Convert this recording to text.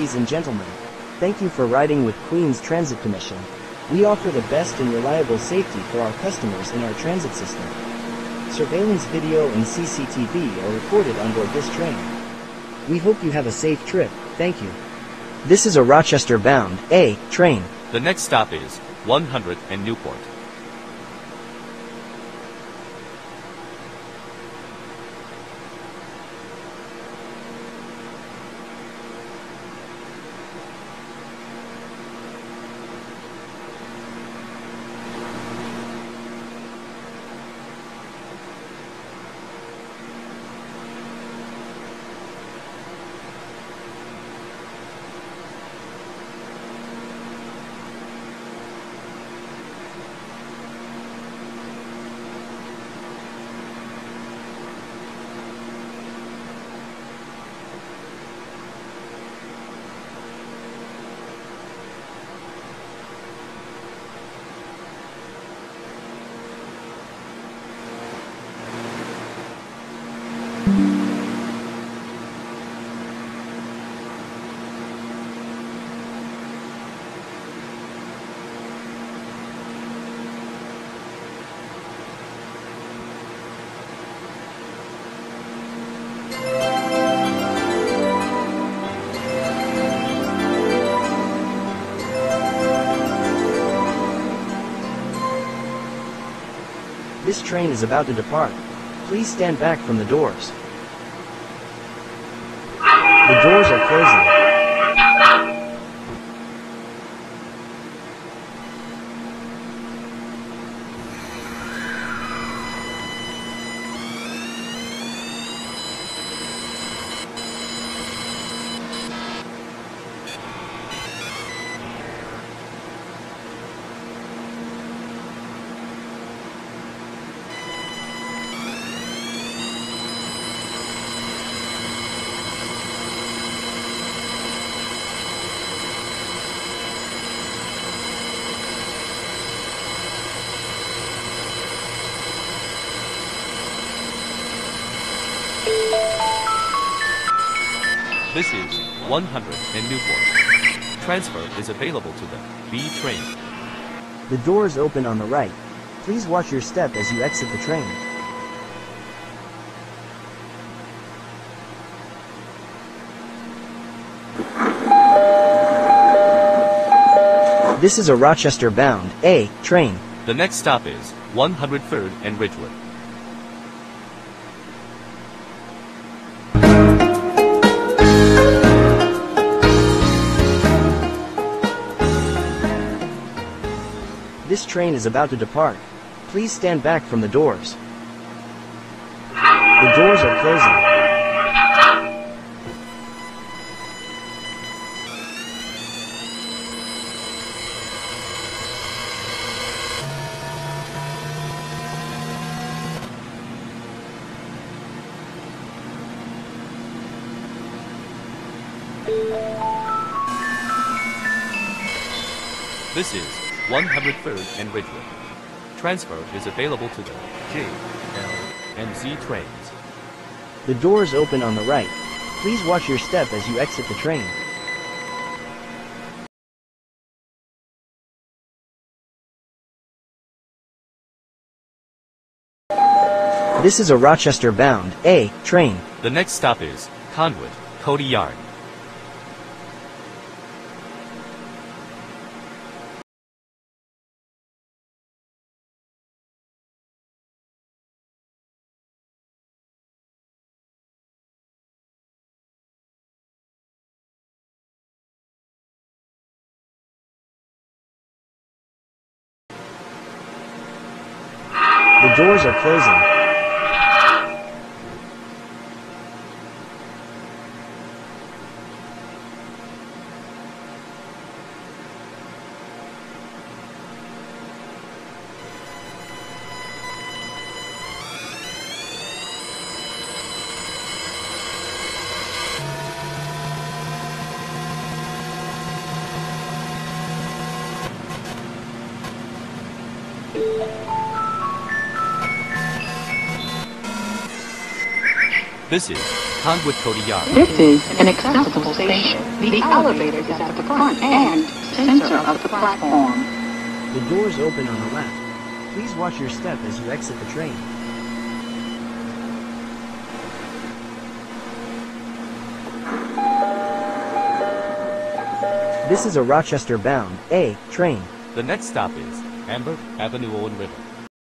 Ladies and gentlemen, thank you for riding with Queens Transit Commission. We offer the best and reliable safety for our customers in our transit system. Surveillance video and CCTV are recorded on board this train. We hope you have a safe trip. Thank you. This is a Rochester bound A train. The next stop is 100 and Newport. This train is about to depart. Please stand back from the doors. This is 100 and Newport. Transfer is available to the B train. The doors open on the right. Please watch your step as you exit the train. This is a Rochester bound A train. The next stop is 103rd and Ridgewood. This train is about to depart. Please stand back from the doors. The doors are closing. This is 103rd and Ridgewood. Transfer is available to the J, L, and Z trains. The doors open on the right. Please watch your step as you exit the train. This is a Rochester bound A train. The next stop is Conduit, Cody Yard. Doors are closing. This is Conduit Cody Yard. This is an accessible station. The elevator is at the front and center of the platform. The doors open on the left. Please watch your step as you exit the train. This is a Rochester bound A train. The next stop is Ambar Avenue Owen River.